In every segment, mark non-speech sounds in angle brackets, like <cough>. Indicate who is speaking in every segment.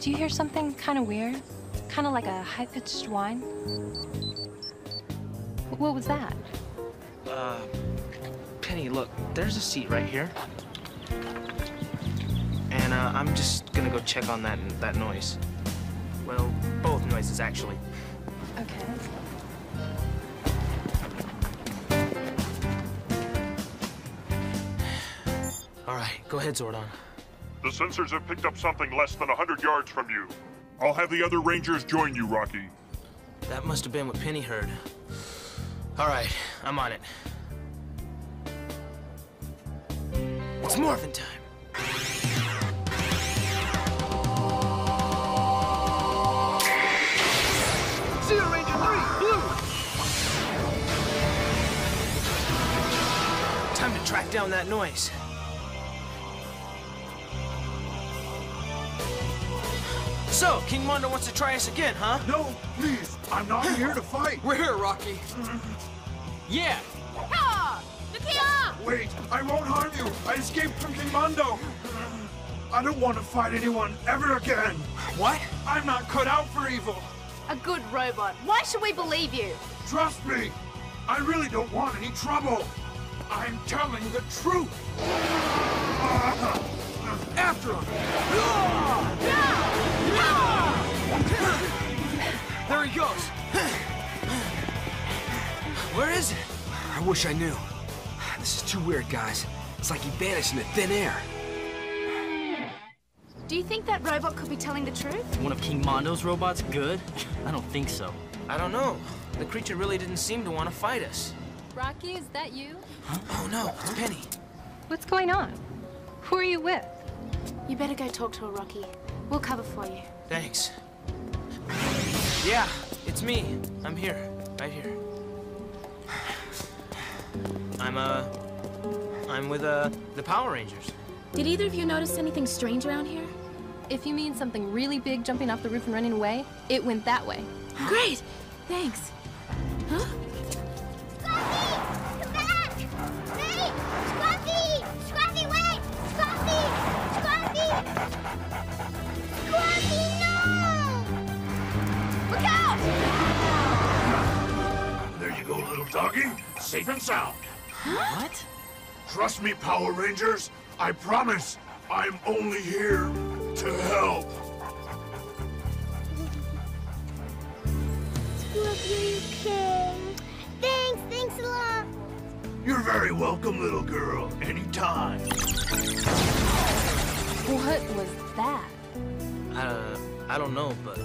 Speaker 1: Do you hear something kind of weird? Kind of like a high-pitched whine? What was that?
Speaker 2: Uh, Penny, look, there's a seat right here. And uh, I'm just gonna go check on that that noise. Well, both noises actually.
Speaker 1: Okay.
Speaker 2: All right, go ahead, Zordon.
Speaker 3: The sensors have picked up something less than 100 yards from you. I'll have the other rangers join you, Rocky.
Speaker 2: That must have been what Penny heard. All right, I'm on it. It's morphin' time.
Speaker 4: Zeo Ranger 3, blue!
Speaker 2: Time to track down that noise. So, King Mondo wants to try us again, huh?
Speaker 5: No, please. I'm not <gasps> here to fight.
Speaker 4: We're here, Rocky. Mm-hmm. Yeah.
Speaker 5: Wait, I won't harm you. I escaped from King Mondo. I don't want to fight anyone ever again.
Speaker 4: What?
Speaker 5: I'm not cut out for evil.
Speaker 6: A good robot. Why should we believe you?
Speaker 5: Trust me. I really don't want any trouble. I'm telling the truth.
Speaker 4: There he goes.
Speaker 2: Where is it?
Speaker 4: I wish I knew. This is too weird, guys. It's like he vanished into thin air.
Speaker 6: Do you think that robot could be telling the truth?
Speaker 7: One of King Mondo's robots good? I don't think so.
Speaker 2: I don't know. The creature really didn't seem to want to fight us.
Speaker 1: Rocky, is that you?
Speaker 2: Oh no, it's Penny.
Speaker 1: What's going on? Who are you with?
Speaker 6: You better go talk to her, Rocky. We'll cover for you.
Speaker 2: Thanks. Yeah, it's me. I'm here. Right here. I'm, uh... I'm with, uh, the Power Rangers.
Speaker 6: Did either of you notice anything strange around here?
Speaker 1: If you mean something really big jumping off the roof and running away, it went that way.
Speaker 6: Great! Thanks. Huh?
Speaker 5: You go, little doggy. Safe and sound.
Speaker 7: What?
Speaker 5: Trust me, Power Rangers. I promise. I'm only here to help.
Speaker 8: Scruffy, okay. Thanks, thanks a lot.
Speaker 5: You're very welcome, little girl. Anytime.
Speaker 1: What was that?
Speaker 2: Uh, I don't know, but,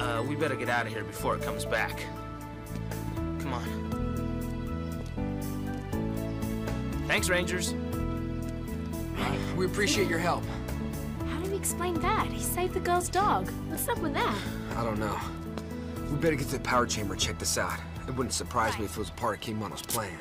Speaker 2: uh, we better get out of here before it comes back. Come on. Thanks, Rangers.
Speaker 4: We appreciate your help.
Speaker 6: How do we explain that? He saved the girl's dog. What's up with that?
Speaker 4: I don't know. We better get to the power chamber and check this out. It wouldn't surprise me if it was part of King Mondo's plan.